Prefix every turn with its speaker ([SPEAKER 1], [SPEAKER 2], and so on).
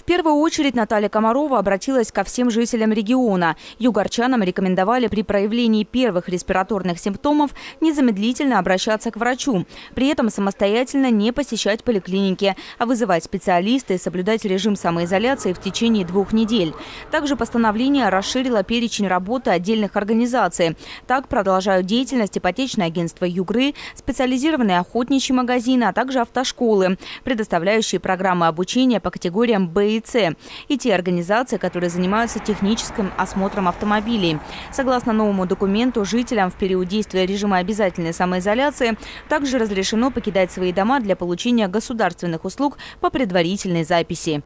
[SPEAKER 1] В первую очередь Наталья Комарова обратилась ко всем жителям региона. Югорчанам рекомендовали при проявлении первых респираторных симптомов незамедлительно обращаться к врачу. При этом самостоятельно не посещать поликлиники, а вызывать специалиста и соблюдать режим самоизоляции в течение двух недель. Также постановление расширило перечень работы отдельных организаций. Так продолжают деятельность ипотечное агентство «Югры», специализированные охотничьи магазины, а также автошколы, предоставляющие программы обучения по категориям «Б» С, и те организации, которые занимаются техническим осмотром автомобилей. Согласно новому документу, жителям в период действия режима обязательной самоизоляции также разрешено покидать свои дома для получения государственных услуг по предварительной записи.